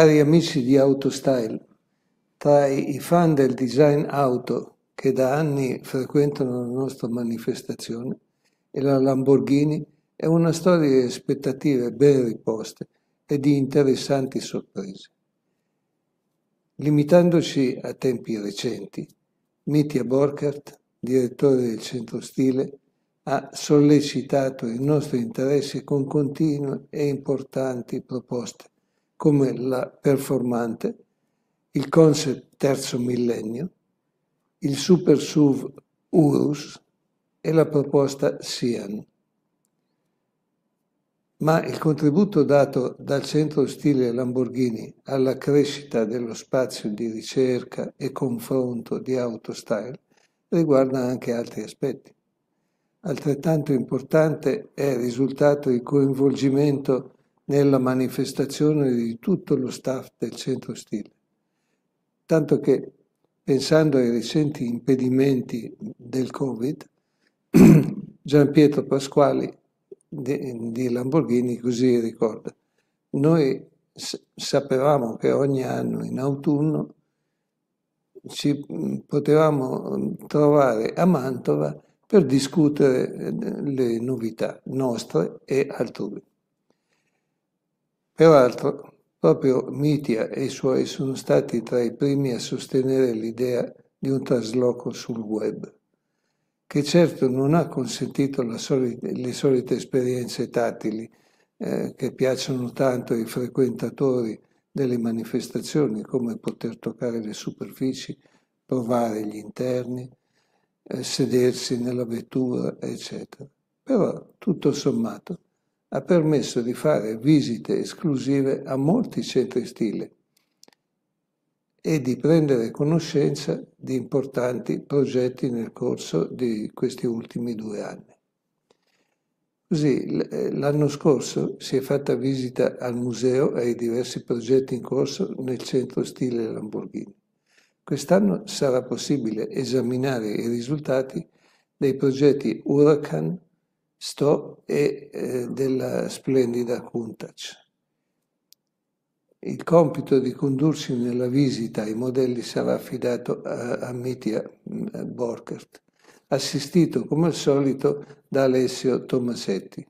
Cari amici di AutoStyle, tra i fan del design auto che da anni frequentano la nostra manifestazione e la Lamborghini è una storia di aspettative ben riposte e di interessanti sorprese. Limitandoci a tempi recenti, Mitya Borkert, direttore del Centro Stile, ha sollecitato il nostro interesse con continue e importanti proposte come la performante, il concept terzo millennio, il super SUV Urus e la proposta Sian. Ma il contributo dato dal centro stile Lamborghini alla crescita dello spazio di ricerca e confronto di autostyle riguarda anche altri aspetti. Altrettanto importante è risultato il coinvolgimento nella manifestazione di tutto lo staff del centro stile. Tanto che, pensando ai recenti impedimenti del Covid, Gian Pietro Pasquali di, Lamborghini così ricorda. Noi sapevamo che ogni anno in autunno ci potevamo trovare a Mantova per discutere le novità nostre e altrui. Peraltro, proprio Mitia e i suoi sono stati tra i primi a sostenere l'idea di un trasloco sul web, che certo non ha consentito solita, le solite esperienze tattili eh, che piacciono tanto ai frequentatori delle manifestazioni, come poter toccare le superfici, provare gli interni, eh, sedersi nella vettura, eccetera. Però, tutto sommato, ha permesso di fare visite esclusive a molti centri stile e di prendere conoscenza di importanti progetti nel corso di questi ultimi due anni. Così eh, l'anno scorso si è fatta visita al museo e ai diversi progetti in corso nel centro stile Lamborghini. Quest'anno sarà possibile esaminare i risultati dei progetti Huracan, Sto e eh, della splendida Countach. Il compito di condurci nella visita ai modelli sarà affidato a, a Mitya mm, Borkert, assistito come al solito da Alessio Tomasetti.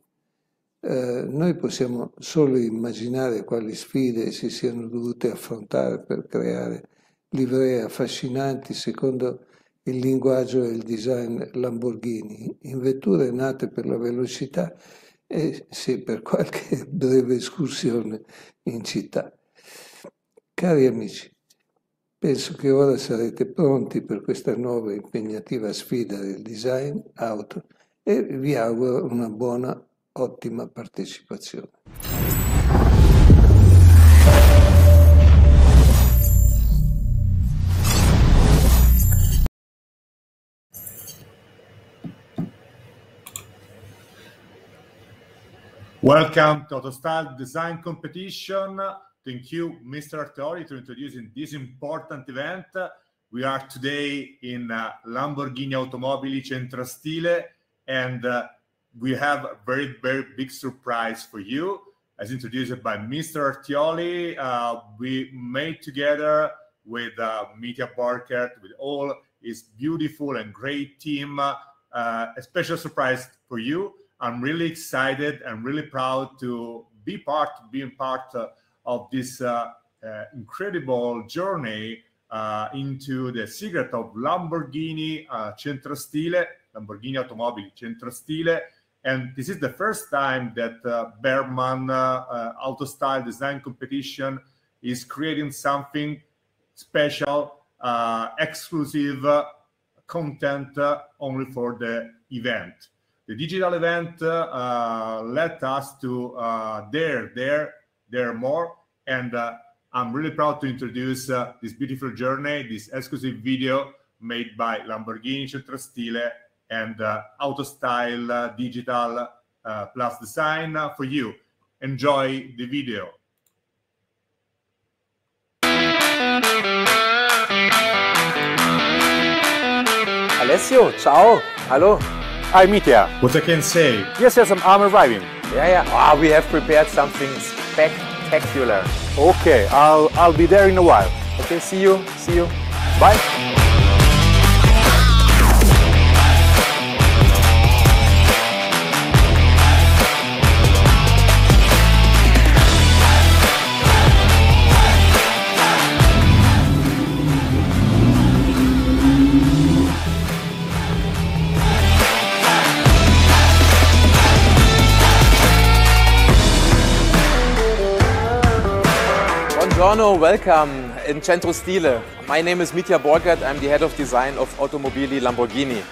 Eh, noi possiamo solo immaginare quali sfide si siano dovute affrontare per creare livree affascinanti secondo il linguaggio e il design Lamborghini in vetture nate per la velocità e sì, per qualche breve escursione in città. Cari amici, penso che ora sarete pronti per questa nuova impegnativa sfida del design auto e vi auguro una buona, ottima partecipazione. Welcome to AutoStyle Design Competition. Thank you, Mr. Artioli, for introducing this important event. We are today in uh, Lamborghini Automobili Centro Stile, and uh, we have a very, very big surprise for you. As introduced by Mr. Artioli, uh, we made together with uh, Mitja Borkert, with all his beautiful and great team, uh, a special surprise for you I'm really excited and really proud to be part, being part uh, of this uh, uh, incredible journey uh, into the secret of Lamborghini Centrostile, Lamborghini Automobili Centrostile. And this is the first time that Berman Auto Style Design Competition is creating something special, exclusive content only for the event. The digital event uh, let us to uh, there, there, dare more. And uh, I'm really proud to introduce uh, this beautiful journey, this exclusive video made by Lamborghini Centrostile and uh, Autostyle uh, Digital uh, Plus Design for you. Enjoy the video. Alessio, ciao. Hello. Hi, Mitja. What I can say? Yes, yes, I'm, I'm arriving. Yeah, yeah. Ah, we have prepared something spectacular. Okay, I'll I'll be there in a while. Okay, see you. See you. Bye. Buongiorno, welcome in Centro Stile. My name is Mitja Borkert, I'm the head of design of Automobili Lamborghini.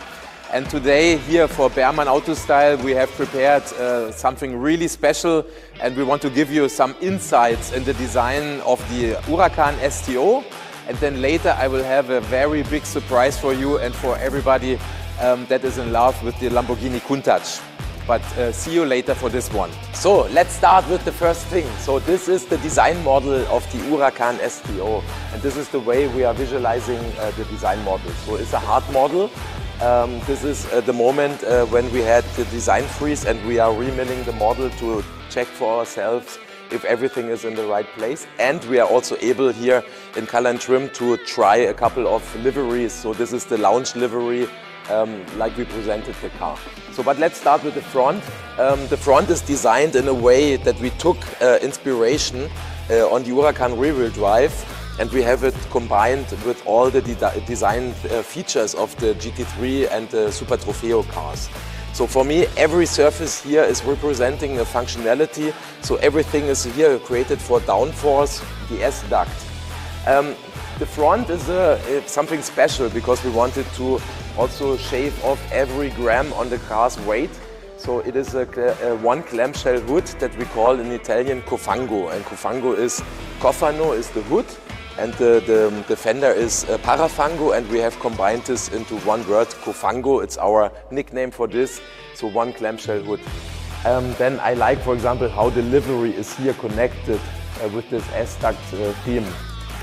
And today here for Berman Auto Style we have prepared uh, something really special and we want to give you some insights in the design of the Huracan STO and then later I will have a very big surprise for you and for everybody um, that is in love with the Lamborghini Countach but uh, see you later for this one. So let's start with the first thing. So this is the design model of the Huracan STO and this is the way we are visualizing uh, the design model. So it's a hard model. Um, this is uh, the moment uh, when we had the design freeze and we are remilling the model to check for ourselves if everything is in the right place. And we are also able here in Color and Trim to try a couple of liveries. So this is the lounge livery um, like we presented the car. So, but let's start with the front. Um, the front is designed in a way that we took uh, inspiration uh, on the Huracan rear-wheel drive and we have it combined with all the de design uh, features of the GT3 and the Super Trofeo cars. So for me, every surface here is representing a functionality. So everything is here created for downforce, the S-duct. Um, the front is uh, something special because we wanted to also shave off every gram on the car's weight. So it is a, a, one clamshell hood that we call in Italian cofango. And cofango is, cofano is the hood and the, the, the fender is uh, parafango and we have combined this into one word, cofango. It's our nickname for this, so one clamshell hood. Um, then I like, for example, how the livery is here connected uh, with this S-duct uh, theme.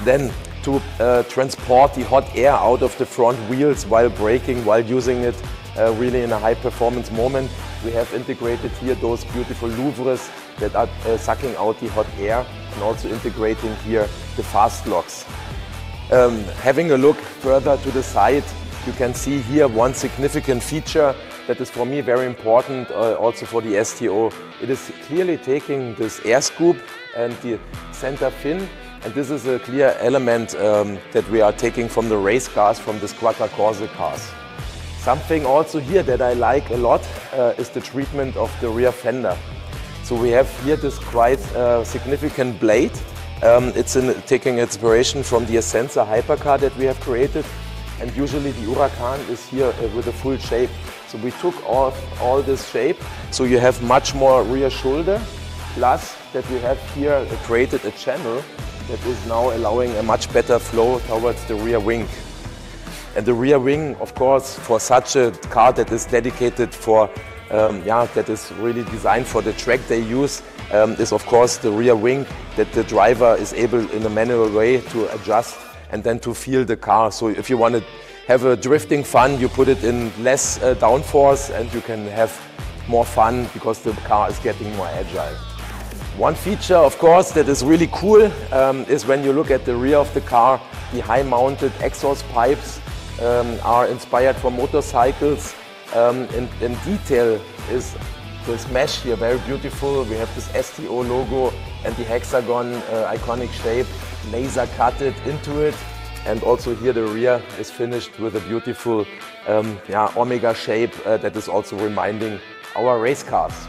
Then to uh, transport the hot air out of the front wheels while braking, while using it uh, really in a high performance moment. We have integrated here those beautiful louvres that are uh, sucking out the hot air and also integrating here the fast locks. Um, having a look further to the side, you can see here one significant feature that is for me very important uh, also for the STO. It is clearly taking this air scoop and the center fin and this is a clear element um, that we are taking from the race cars, from the Squadra Corse cars. Something also here that I like a lot uh, is the treatment of the rear fender. So we have here this quite uh, significant blade. Um, it's in, taking inspiration from the Essenza hypercar that we have created. And usually the Huracan is here uh, with a full shape. So we took off all this shape. So you have much more rear shoulder. Plus that we have here created a channel that is now allowing a much better flow towards the rear wing. And the rear wing, of course, for such a car that is dedicated for, um, yeah, that is really designed for the track they use, um, is of course the rear wing that the driver is able in a manual way to adjust and then to feel the car. So if you want to have a drifting fun, you put it in less uh, downforce and you can have more fun because the car is getting more agile. One feature, of course, that is really cool um, is when you look at the rear of the car, the high-mounted exhaust pipes um, are inspired from motorcycles. Um, in, in, detail is this mesh here, very beautiful. We have this STO logo and the hexagon uh, iconic shape, laser cut it into it. And also here the rear is finished with a beautiful um, yeah, omega shape uh, that is also reminding our race cars.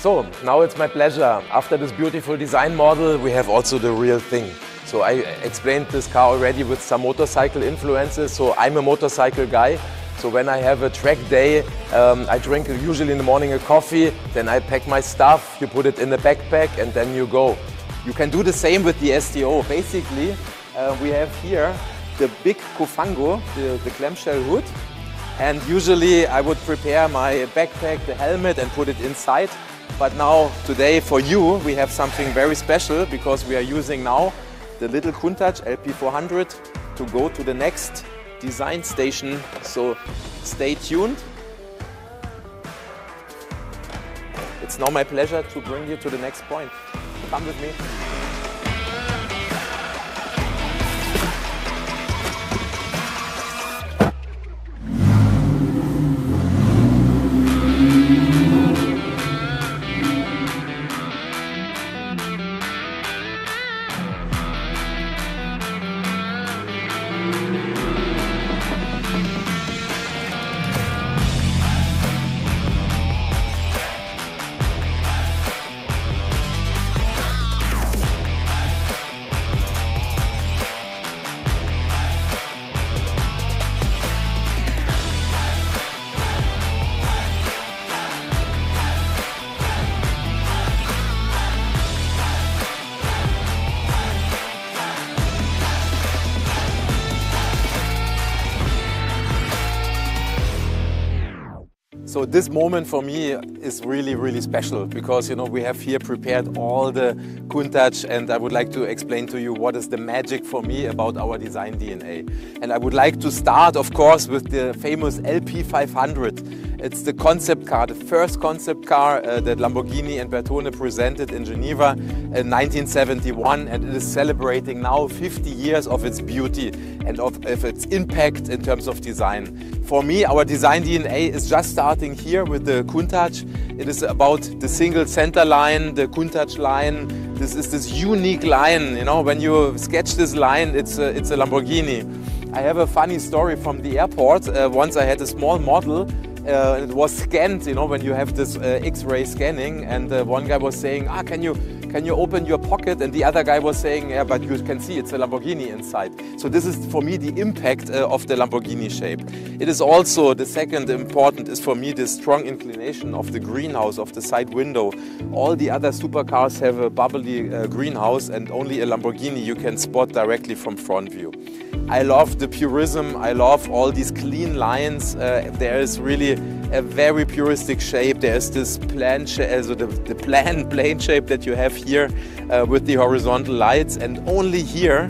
So now it's my pleasure. After this beautiful design model, we have also the real thing. So I explained this car already with some motorcycle influences. So I'm a motorcycle guy. So when I have a track day, um, I drink usually in the morning a coffee, then I pack my stuff, you put it in the backpack and then you go. You can do the same with the STO. Basically, uh, we have here the big cofango, the, the clamshell hood. And usually I would prepare my backpack, the helmet and put it inside. But now today for you, we have something very special because we are using now the little Countach LP400 to go to the next design station. So stay tuned. It's now my pleasure to bring you to the next point. Come with me. So this moment for me is really, really special because you know we have here prepared all the Countach and I would like to explain to you what is the magic for me about our design DNA. And I would like to start, of course, with the famous LP500. It's the concept car, the first concept car uh, that Lamborghini and Bertone presented in Geneva in 1971 and it is celebrating now 50 years of its beauty and of, of its impact in terms of design. For me, our design DNA is just starting here with the Countach. It is about the single center line, the Countach line. This is this unique line. You know, when you sketch this line, it's a, it's a Lamborghini. I have a funny story from the airport. Uh, once I had a small model uh, it was scanned, you know, when you have this uh, X-ray scanning, and uh, one guy was saying, "Ah, can you can you open your pocket?" And the other guy was saying, "Yeah, but you can see it's a Lamborghini inside." So this is for me the impact uh, of the Lamborghini shape. It is also the second important is for me the strong inclination of the greenhouse of the side window. All the other supercars have a bubbly uh, greenhouse, and only a Lamborghini you can spot directly from front view. I love the purism. I love all these clean lines. Uh, there is really a very puristic shape. There's this plan, also the, the plan plane shape that you have here uh, with the horizontal lights, and only here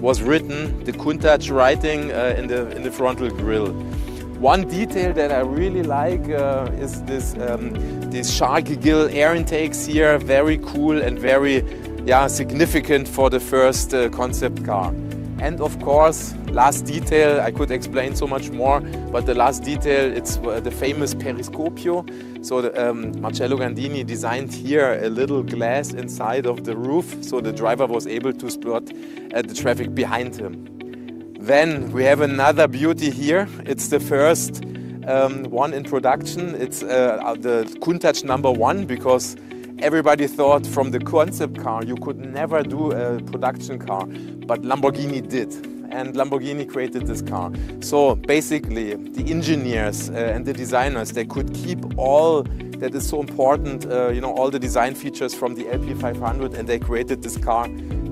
was written the Countach writing uh, in the in the frontal grille. One detail that I really like uh, is this um, these shark gill air intakes here. Very cool and very yeah significant for the first uh, concept car. And of course, last detail, I could explain so much more, but the last detail, it's uh, the famous periscopio. So the, um, Marcello Gandini designed here a little glass inside of the roof, so the driver was able to spot uh, the traffic behind him. Then we have another beauty here. It's the first um, one in production. It's uh, the Countach number one because Everybody thought from the concept car you could never do a production car, but Lamborghini did. And Lamborghini created this car. So basically, the engineers uh, and the designers, they could keep all that is so important, uh, you know, all the design features from the LP500 and they created this car.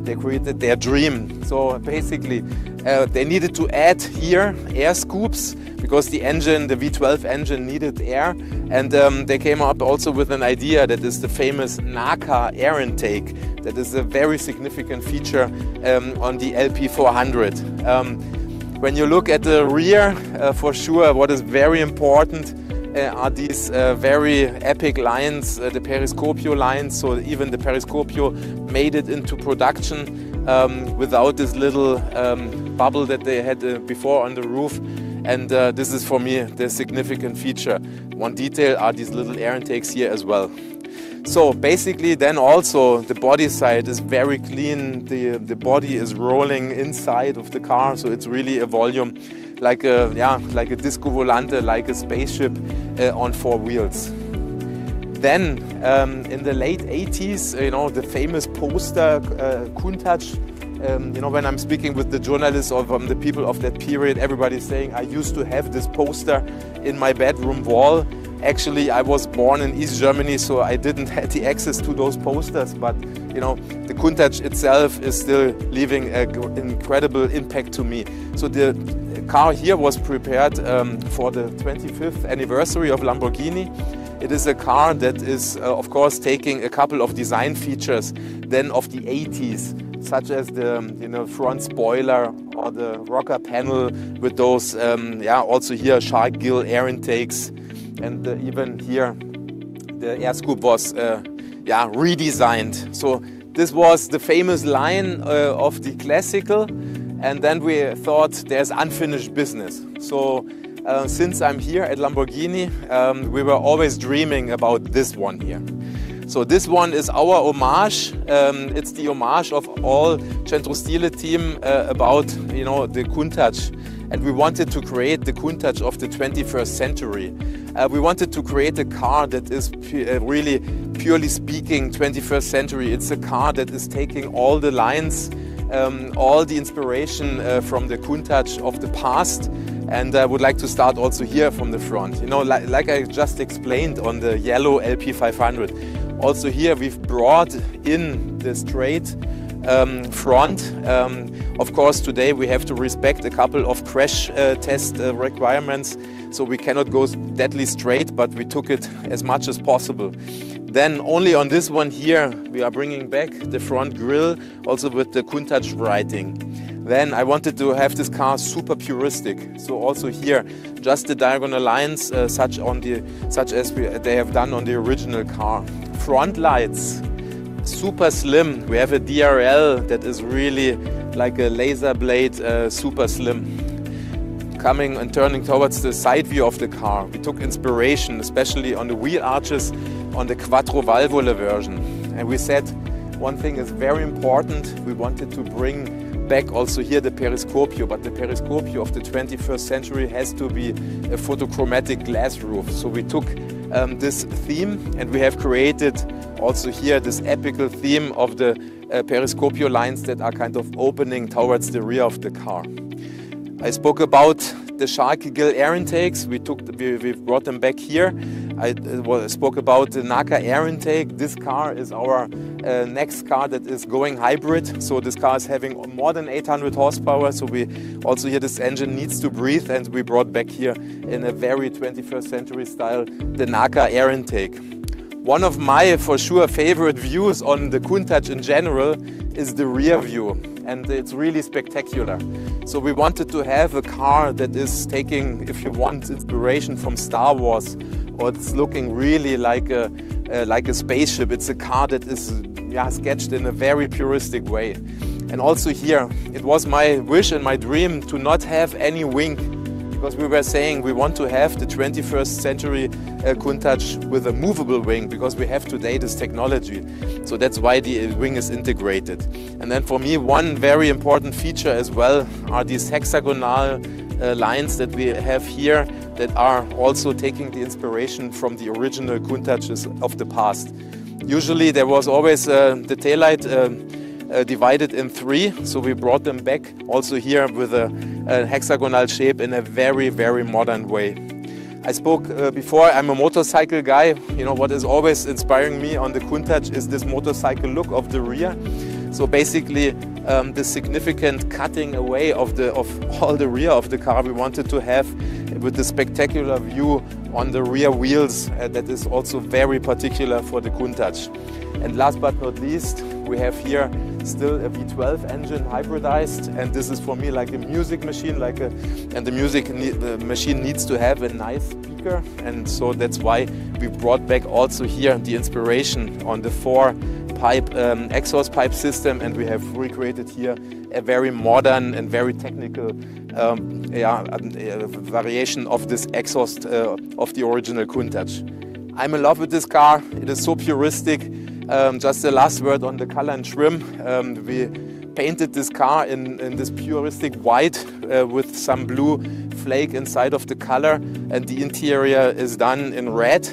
They created their dream. So basically, uh, they needed to add here air scoops because the engine, the V12 engine, needed air. And um, they came up also with an idea that is the famous NACA air intake. That is a very significant feature um, on the LP400. Um, when you look at the rear, uh, for sure, what is very important uh, are these uh, very epic lines, uh, the periscopio lines. So even the periscopio made it into production um, without this little um, bubble that they had uh, before on the roof. And uh, this is for me the significant feature. One detail are these little air intakes here as well. So basically then also the body side is very clean. The, the body is rolling inside of the car. So it's really a volume like a, yeah, like a disco volante, like a spaceship uh, on four wheels. Then um, in the late 80s, you know, the famous poster uh, Countach um, you know, when I'm speaking with the journalists or um, the people of that period, everybody's saying, I used to have this poster in my bedroom wall. Actually, I was born in East Germany, so I didn't have the access to those posters. But, you know, the Countach itself is still leaving an incredible impact to me. So the car here was prepared um, for the 25th anniversary of Lamborghini. It is a car that is, uh, of course, taking a couple of design features then of the 80s such as the you know front spoiler or the rocker panel with those um, yeah also here shark gill air intakes. And uh, even here the air scoop was uh, yeah redesigned. So this was the famous line uh, of the classical and then we thought there's unfinished business so uh, since I'm here at Lamborghini um, we were always dreaming about this one here so this one is our homage. Um, it's the homage of all Centro Stile team uh, about you know the Countach, and we wanted to create the Countach of the 21st century. Uh, we wanted to create a car that is uh, really, purely speaking, 21st century. It's a car that is taking all the lines, um, all the inspiration uh, from the Countach of the past. And I would like to start also here from the front. You know, like, like I just explained on the yellow LP500, also here we've brought in the straight um, front. Um, of course, today we have to respect a couple of crash uh, test uh, requirements, so we cannot go deadly straight, but we took it as much as possible. Then only on this one here, we are bringing back the front grille, also with the Countach writing. Then I wanted to have this car super puristic. So also here, just the diagonal lines, uh, such on the such as we, they have done on the original car front lights, super slim. We have a DRL that is really like a laser blade, uh, super slim. Coming and turning towards the side view of the car, we took inspiration, especially on the wheel arches on the Quattro Valvole version. And we said one thing is very important. We wanted to bring back also here the periscopio, but the periscopio of the 21st century has to be a photochromatic glass roof. So we took um, this theme and we have created also here this epical theme of the uh, periscopio lines that are kind of opening towards the rear of the car. I spoke about the Shark Gill air intakes. We took, we, we brought them back here. I uh, spoke about the NACA air intake. This car is our uh, next car that is going hybrid. So this car is having more than 800 horsepower. So we also here this engine needs to breathe, and we brought back here in a very 21st century style the NACA air intake. One of my, for sure, favorite views on the Countach in general is the rear view and it's really spectacular. So we wanted to have a car that is taking, if you want, inspiration from Star Wars, it's looking really like a uh, like a spaceship. It's a car that is yeah, sketched in a very puristic way. And also here, it was my wish and my dream to not have any wing because we were saying we want to have the 21st century uh, with a movable wing because we have today this technology. So that's why the wing is integrated. And then for me, one very important feature as well are these hexagonal uh, lines that we have here that are also taking the inspiration from the original Countachs of the past. Usually there was always uh, the taillight uh, uh, divided in three. So we brought them back also here with a, a hexagonal shape in a very, very modern way. I spoke uh, before, I'm a motorcycle guy. You know, what is always inspiring me on the Countach is this motorcycle look of the rear. So basically, um, the significant cutting away of, the, of all the rear of the car we wanted to have with the spectacular view on the rear wheels uh, that is also very particular for the Countach. And last but not least, we have here still a V12 engine hybridized and this is for me like a music machine like a and the music the machine needs to have a nice and so that's why we brought back also here the inspiration on the four pipe um, exhaust pipe system, and we have recreated here a very modern and very technical um, yeah, uh, variation of this exhaust uh, of the original Countach. I'm in love with this car. It is so puristic. Um, just the last word on the color and trim. Um, we painted this car in, in this puristic white uh, with some blue flake inside of the color and the interior is done in red,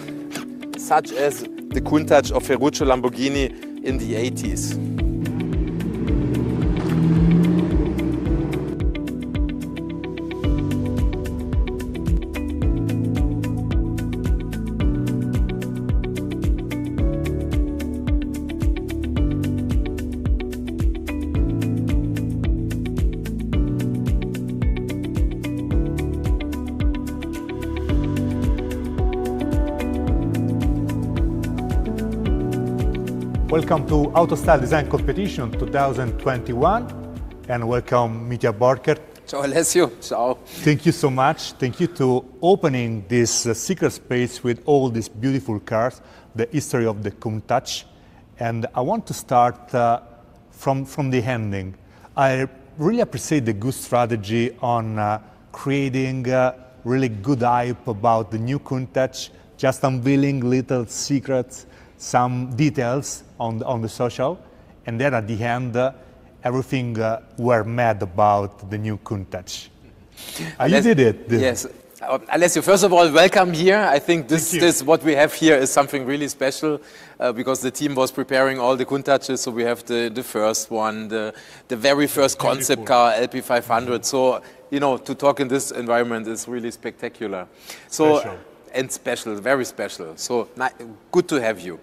such as the Countach of Ferruccio Lamborghini in the 80s. Welcome to AutoStyle Design Competition 2021 and welcome Mitja Borkert. Ciao Alessio, ciao. Thank you so much. Thank you to opening this uh, secret space with all these beautiful cars, the history of the Countach. And I want to start uh, from, from the ending. I really appreciate the good strategy on uh, creating really good hype about the new Countach, just unveiling little secrets some details on the, on the social, and then at the end, uh, everything uh, were mad about the new Countach. Uh, you did it. Yes. Uh, Alessio, first of all, welcome here. I think this, this what we have here is something really special uh, because the team was preparing all the Countaches. So we have the, the first one, the, the very first concept car, LP500. So, you know, to talk in this environment is really spectacular. So, Special and special, very special. So good to have you.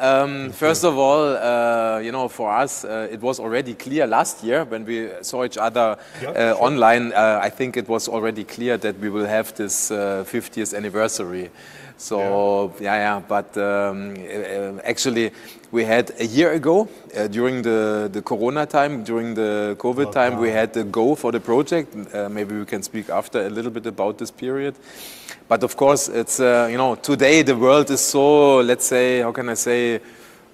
Um, first of all, uh, you know, for us, uh, it was already clear last year when we saw each other yeah, uh, sure. online. Uh, I think it was already clear that we will have this 50th uh, anniversary. So yeah, yeah. yeah but um, uh, actually, we had a year ago during the the Corona time, during the COVID oh, time, we had the go for the project. maybe we can speak after a little bit about this period. But of course, it's, uh, you know, today the world is so, let's say, how can I say,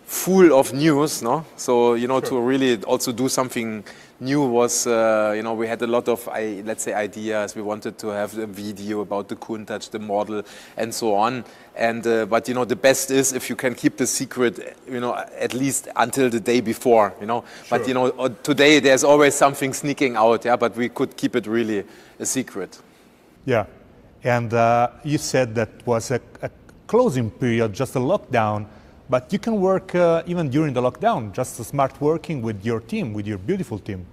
full of news, no? So, you know, sure. to really also do something new was, uh, you know, we had a lot of, I, let's say, ideas. We wanted to have a video about the Countach, the model, and so on. And, uh, but, you know, the best is if you can keep the secret, you know, at least until the day before, you know. Sure. But, you know, uh, today there's always something sneaking out, yeah, but we could keep it really a secret. Yeah, and uh, you said that was a, a, closing period, just a lockdown. But you can work uh, even during the lockdown, just smart working with your team, with your beautiful team.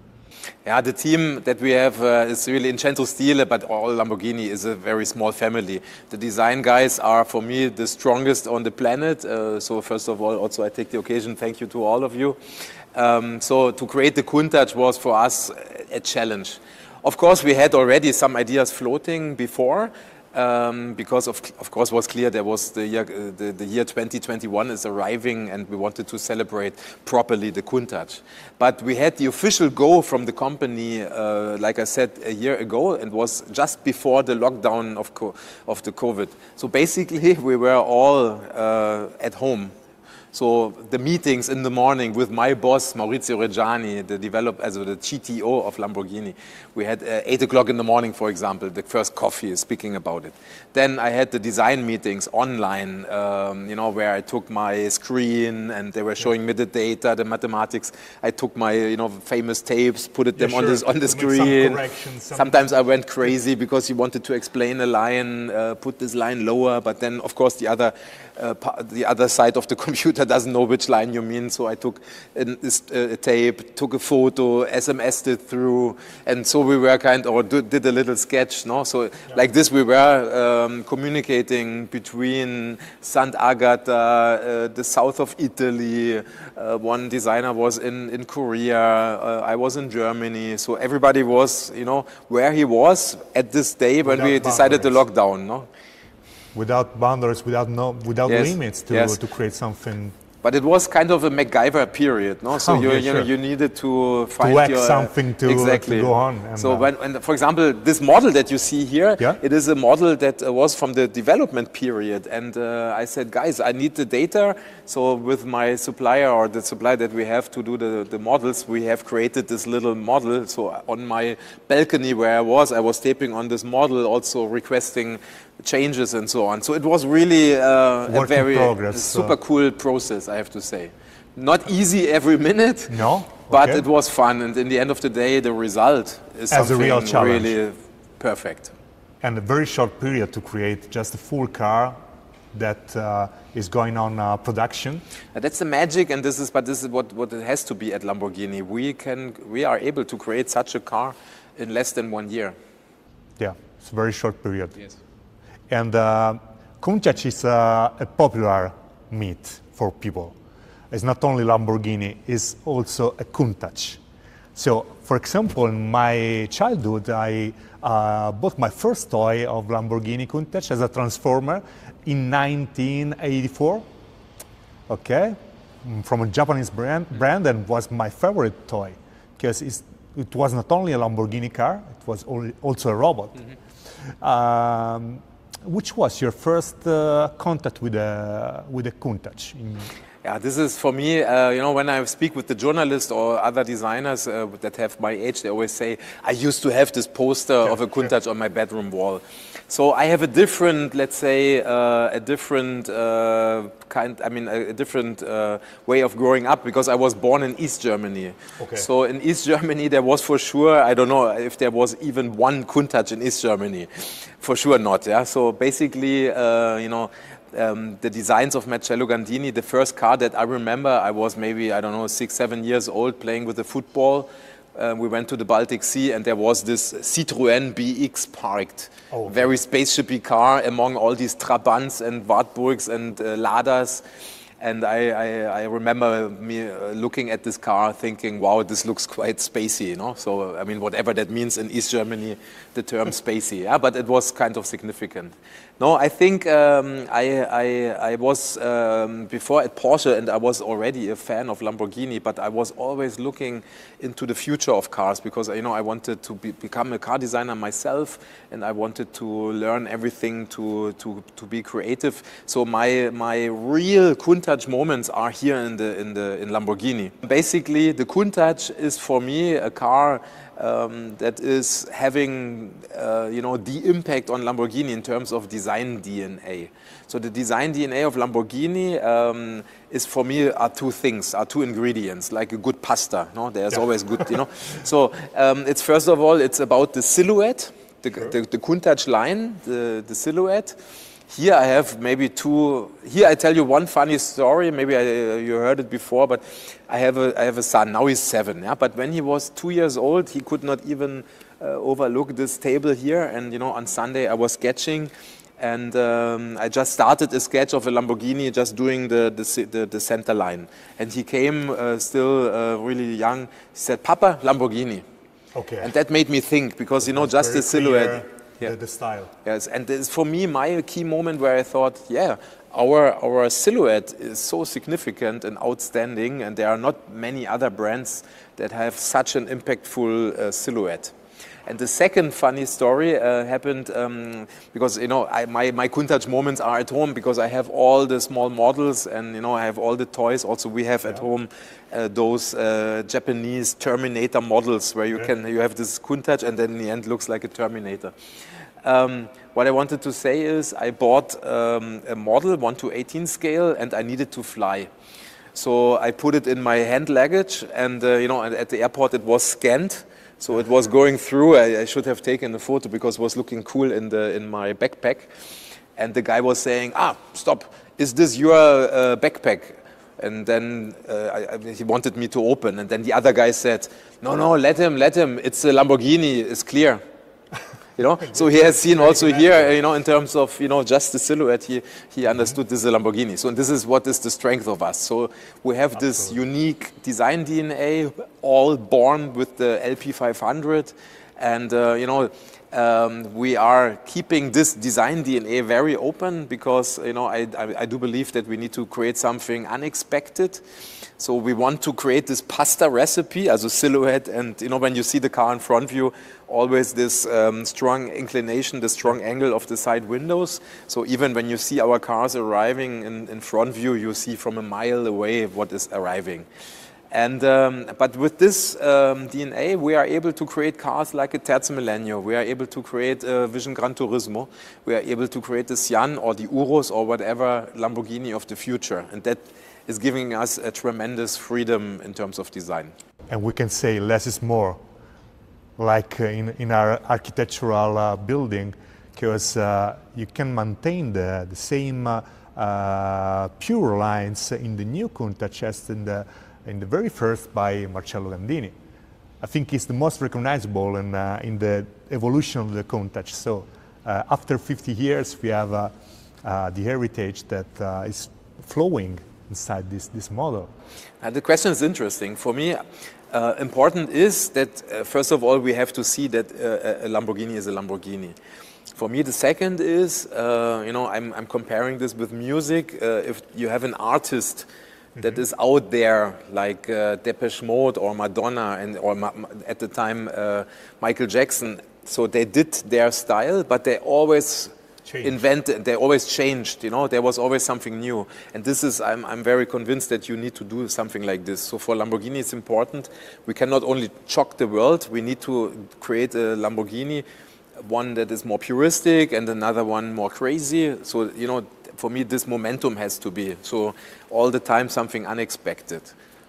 Yeah, the team that we have uh, is really in Centro Stile, but all Lamborghini is a very small family. The design guys are, for me, the strongest on the planet. Uh, so first of all, also I take the occasion, thank you to all of you. Um, so to create the Countach was for us a challenge. Of course, we had already some ideas floating before, um, because of, of course was clear there was the year, uh, the, the, year 2021 is arriving and we wanted to celebrate properly the Countach. But we had the official go from the company, uh, like I said, a year ago and was just before the lockdown of, of the COVID. So basically we were all uh, at home so the meetings in the morning with my boss, Maurizio Reggiani, the developer, as the CTO of Lamborghini, we had uh, 8 o'clock in the morning, for example, the first coffee speaking about it. Then I had the design meetings online, um, you know, where I took my screen and they were showing me the data, the mathematics. I took my, you know, famous tapes, put it them sure. on, this, on the screen. Sometimes I went crazy because you wanted to explain a line, uh, put this line lower, but then, of course, the other uh, the other side of the computer doesn't know which line you mean. So I took a, a tape, took a photo, SMSed it through, and so we were kind or did a little sketch. No, so yeah. like this we were um, communicating between Sant'Agata, uh, the south of Italy. Uh, one designer was in in Korea. Uh, I was in Germany. So everybody was, you know, where he was at this day when Without we decided to lock down. No without boundaries, without no, without yes. limits to, yes. to create something but it was kind of a MacGyver period, no? So Oh, you, yeah, you, know, sure. you needed to find hack your, something to- to exactly. go on and, so uh, when, when, for example, this model that you see here, Yeah. it is a model that uh, was from the development period, and uh, I said, guys, I need the data. So with my supplier or the supplier that we have to do the, the models, we have created this little model. So on my balcony where I was, I was taping on this model, also requesting changes and so on. So it was really uh, a very progress, super uh, cool process, I have to say. Not easy every minute, No? but Okay. it was fun. And in the end of the day, the result is As a something real challenge. really perfect. and a very short period to create just a full car that uh, is going on uh, production. Uh, That's the magic, and this is, but this is what, what it has to be at Lamborghini. We can, we are able to create such a car in less than one year. Yeah, it's a very short period. Yes. And uh, is uh, a popular meat for people. It's not only Lamborghini, it's also a Countach. So, for example, in my childhood, I uh, bought my first toy of Lamborghini Countach as a transformer in 1984. Okay, Mm, from a Japanese brand, brand and was my favorite toy because it was not only a Lamborghini car, it was also a robot. Um, which was your first uh, contact with a with a Countach? Yeah, this is for me, uh, you know, when I speak with the journalists or other designers uh, that have my age, they always say, I used to have this poster of a Countach on my bedroom wall. So I have a different, let's say, uh, a different uh, kind, I mean, a, a different uh, way of growing up because I was born in East Germany. Okay. So in East Germany, there was for sure, I don't know if there was even one Countach in East Germany. For sure not, yeah. So basically, uh, you know, um, the designs of Marcello Gandini, the first car that I remember, I was maybe, I don't know, six, seven years old playing with the football. Uh, we went to the Baltic Sea and there was this Citroën BX parked. Oh. Very spaceshipy car among all these Trabants and Wartburgs and uh, Ladas. And I, I, I remember me uh, looking at this car thinking, wow, this looks quite spacey, you know? So, I mean, whatever that means in East Germany, the term spacey, yeah? But it was kind of significant. No, I think um, I, I, I was um, before at Porsche and I was already a fan of Lamborghini, but I was always looking into the future of cars because, you know, I wanted to be, become a car designer myself and I wanted to learn everything to, to, to be creative. So my, my real Countach moments are here in, the, in, the, in Lamborghini. Basically, the Countach is for me a car um, that is having, uh, you know, the impact on Lamborghini in terms of design DNA. So the design DNA of Lamborghini um, is for me are two things, are two ingredients, like a good pasta. No, there's always good, you know. So um, it's first of all, it's about the silhouette, the, the, the Countach line, the, the silhouette. Here I have maybe two. Here I tell you one funny story. Maybe I, uh, you heard it before, but I have a I have a son. Now he's seven. Yeah, but when he was two years old, he could not even uh, overlook this table here. And you know, on Sunday I was sketching, and um, I just started a sketch of a Lamborghini, just doing the the, the, the center line. And he came uh, still uh, really young. He said, "Papa, Lamborghini." okay. And that made me think because you know just the silhouette. the, Yeah. the style. Yes, and this, for me, my key moment where I thought, yeah, our our silhouette is so significant and outstanding, and there are not many other brands that have such an impactful uh, silhouette. And the second funny story uh, happened um, because you know I, my my Countach moments are at home because I have all the small models and you know I have all the toys. Also, we have at home uh, those uh, Japanese Terminator models where you can you have this Countach and then in the end looks like a Terminator. Um, what I wanted to say is I bought um, a model 1 to 18 scale and I needed to fly. So I put it in my hand luggage and uh, you know and at the airport it was scanned. So it was going through. I, I should have taken a photo because it was looking cool in, the, in my backpack. And the guy was saying, ah, stop, is this your uh, backpack? And then uh, I, he wanted me to open. And then the other guy said, no, no, let him, let him. It's a Lamborghini, it's clear. You know, so he has seen also here, you know, in terms of, you know, just the silhouette, he, he understood this is a Lamborghini. So and this is what is the strength of us. So we have this unique design DNA, all born with the LP500. And, uh, you know, um, we are keeping this design DNA very open because, you know, I, I, I do believe that we need to create something unexpected. So we want to create this pasta recipe as a silhouette. And, you know, when you see the car in front view, always this um, strong inclination, the strong angle of the side windows. So even when you see our cars arriving in, in front view, you see from a mile away what is arriving. And, um, but with this um, DNA, we are able to create cars like a Terzo Millennio. We are able to create a Vision Gran Turismo. We are able to create the Sian or the Urus or whatever Lamborghini of the future. And that is giving us a tremendous freedom in terms of design. And we can say less is more, like uh, in, in our architectural uh, building, because uh, you can maintain the, the same uh, uh, pure lines in the new Countach as in the in the very first by Marcello Gandini. I think it's the most recognizable in, uh, in the evolution of the Countach. So after 50 years, we have the heritage that is flowing inside this, this model. the question is interesting. For me, uh, important is that, first of all, we have to see that a Lamborghini is a Lamborghini. For me, the second is, you know, I'm, I'm comparing this with music. if you have an artist that is out there, like uh, Depeche Mode or Madonna, and or ma at the time uh, Michael Jackson. So they did their style, but they always changed. invented. They always changed. You know, there was always something new. And this is, I'm, I'm very convinced that you need to do something like this. So for Lamborghini, it's important. We cannot only shock the world. We need to create a Lamborghini, one that is more puristic and another one more crazy. So you know for me, this momentum has to be. So all the time something unexpected.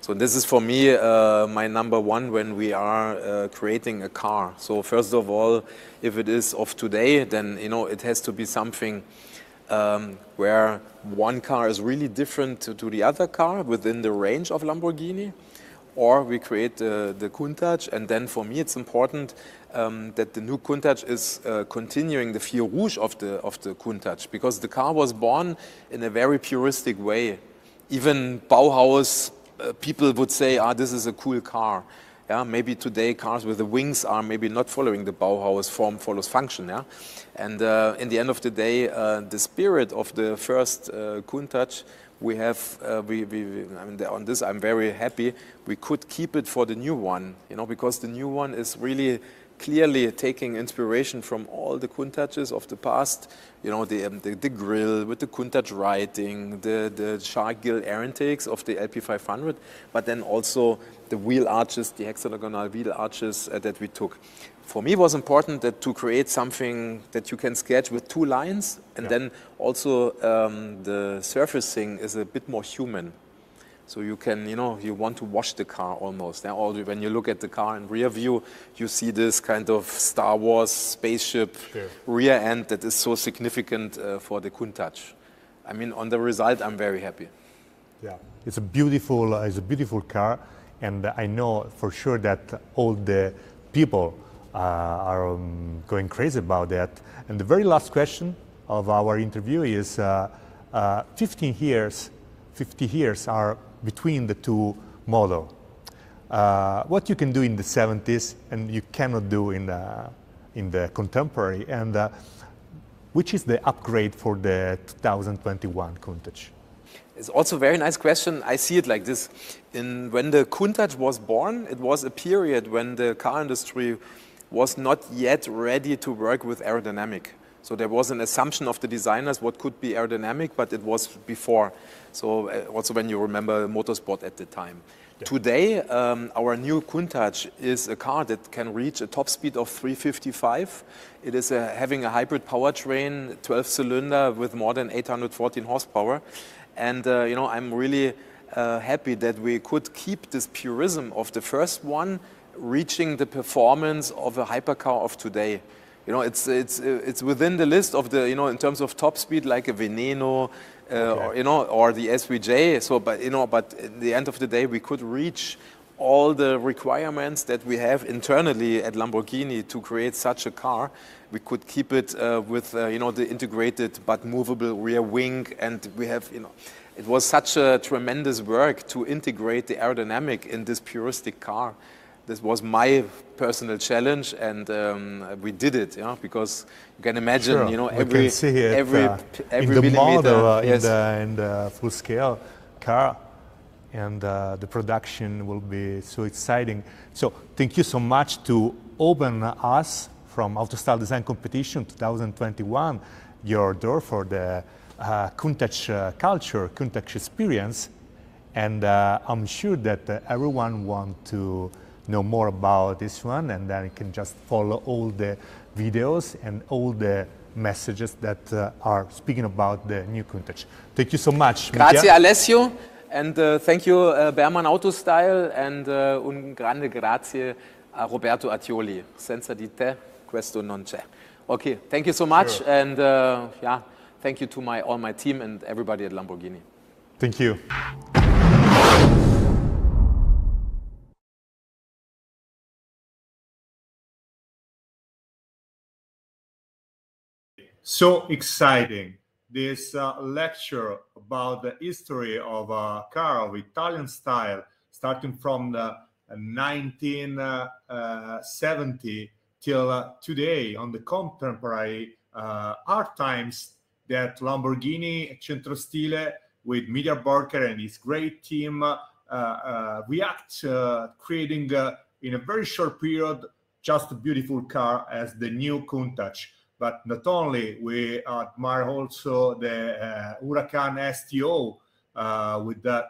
So this is for me uh, my number one when we are uh, creating a car. So first of all, if it is of today, then you know it has to be something um, where one car is really different to, to, the other car within the range of Lamborghini, or we create the, the Countach, and then for me it's important um, that the new Countach is uh, continuing the fil rouge of the, of the Countach because the car was born in a very puristic way. Even Bauhaus uh, people would say, ah, this is a cool car. Yeah, maybe today cars with the wings are maybe not following the Bauhaus form follows function. Yeah, and uh, in the end of the day, uh, the spirit of the first uh, Countach we have, uh, we, we, I mean, on this I'm very happy. We could keep it for the new one, you know, because the new one is really clearly taking inspiration from all the Countaches of the past. You know, the, um, the, the, grill with the Countach writing, the, the shark gill air intakes of the LP500, but then also the wheel arches, the hexagonal wheel arches uh, that we took. For me, it was important that to create something that you can sketch with two lines, and yeah. then also um, the surfacing is a bit more human. So you can, you know, you want to wash the car almost. Now, when you look at the car in rear view, you see this kind of Star Wars spaceship sure. rear end that is so significant uh, for the Countach. I mean, on the result, I'm very happy. Yeah, it's a beautiful, uh, it's a beautiful car, and I know for sure that all the people uh, are um, going crazy about that. And the very last question of our interview is: uh, uh, 15 years, 50 years are between the two models. Uh, what you can do in the 70s and you cannot do in the, in the contemporary, and uh, which is the upgrade for the 2021 Countach? It's also a very nice question. I see it like this. In, when the Countach was born, it was a period when the car industry was not yet ready to work with aerodynamic. So there was an assumption of the designers what could be aerodynamic, but it was before. So uh, also when you remember motorsport at the time. Yeah. Today, um, our new Countach is a car that can reach a top speed of 355. It is a, having a hybrid powertrain, 12 cylinder with more than 814 horsepower. And uh, you know, I'm really uh, happy that we could keep this purism of the first one, reaching the performance of a hypercar of today. You know, it's, it's, it's within the list of the, you know, in terms of top speed, like a Veneno, uh, okay. or, you know, or the SVJ. So, but, you know, but at the end of the day, we could reach all the requirements that we have internally at Lamborghini to create such a car. We could keep it uh, with, uh, you know, the integrated but movable rear wing, and we have, you know, it was such a tremendous work to integrate the aerodynamic in this puristic car this was my personal challenge, and um, we did it. Yeah, because you can imagine, Sure. you know, every it, every uh, every in the millimeter. model, uh, yes. in, the, in the full scale car, and uh, the production will be so exciting. So thank you so much to open us from Autostyle Design Competition 2021, your door for the uh, Countach uh, culture, Countach experience, and uh, I'm sure that uh, everyone want to know more about this one, and then you can just follow all the videos and all the messages that uh, are speaking about the new Countach. Thank you so much. Grazie Mitja. Alessio and uh, thank you uh, Berman Autostyle and uh, un grande grazie a Roberto Artioli. Senza di te questo non c'è. Okay, thank you so much and uh, yeah, thank you to my all my team and everybody at Lamborghini. Thank you. So exciting this uh, lecture about the history of a car of Italian style, starting from the 1970 till uh, today on the contemporary uh, art times that Lamborghini Centrostile with Mitja Borkert and his great team uh, uh, react, uh, creating uh, in a very short period just a beautiful car as the new Countach but not only we admire also the uh, Huracan STO uh, with that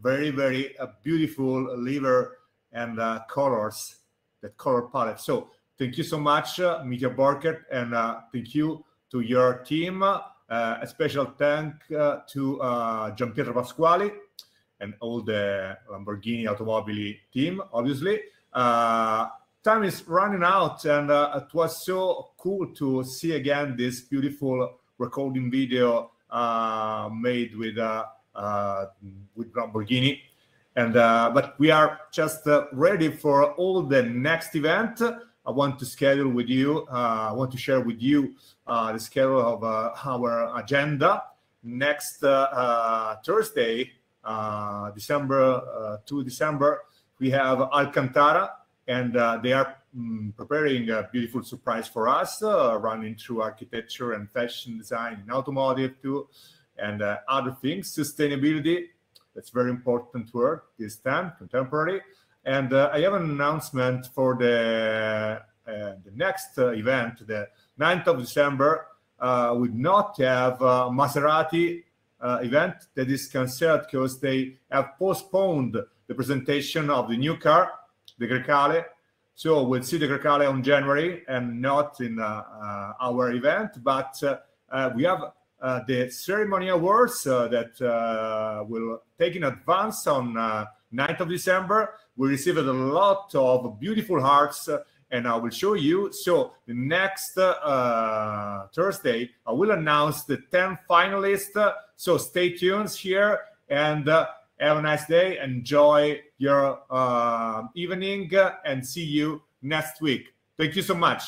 very very uh, beautiful liver and colors that color palette. So thank you so much uh, Mitja Borkert and thank you to your team. Uh, a special thank uh, to uh, Gianpietro Pasquali and all the Lamborghini Automobili team obviously. Uh, time is running out and uh, it was so cool to see again this beautiful recording video uh, made with uh, uh, with Lamborghini. And uh, but we are just uh, ready for all the next event. I want to schedule with you I want to share with you the schedule of our agenda. Next Thursday December uh, 2 December we have Alcantara and uh, they are mm, preparing a beautiful surprise for us, uh, running through architecture and fashion design automotive too, and uh, other things. Sustainability, that's very important word this time, contemporary. And uh, I have an announcement for the uh, the next uh, event, the 9th of December. Uh, would not have Maserati event that is canceled because they have postponed the presentation of the new car the Grecale. So we'll see the Grecale on January and not in uh, uh, our event, but uh, we have the ceremony awards that will take in advance on uh, 9th of December. We received a lot of beautiful hearts and I will show you. So the next uh, Thursday, I will announce the 10 finalists. So stay tuned here and uh, have a nice day. Enjoy your uh, evening and see you next week. Thank you so much.